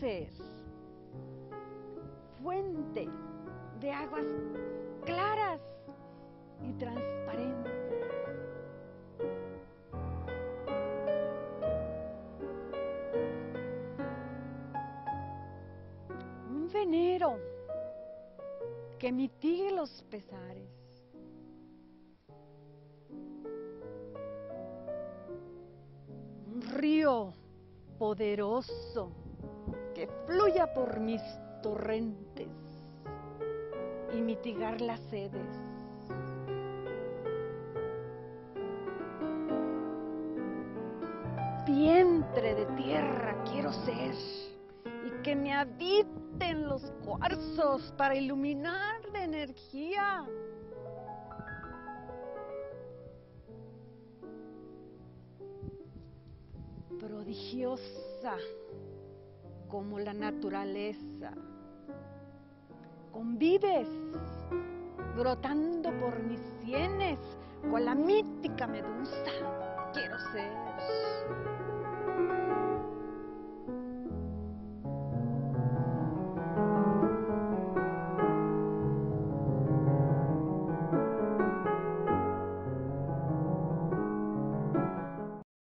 dulces, fuente de aguas claras y transparentes. Un venero que mitigue los pesares. Un río poderoso que fluya por mis torrentes y mitigar las sedes. Vientre de tierra quiero ser y que me habiten los cuarzos para iluminar de energía. Prodigiosa como la naturaleza. Convives brotando por mis sienes con la mítica medusa.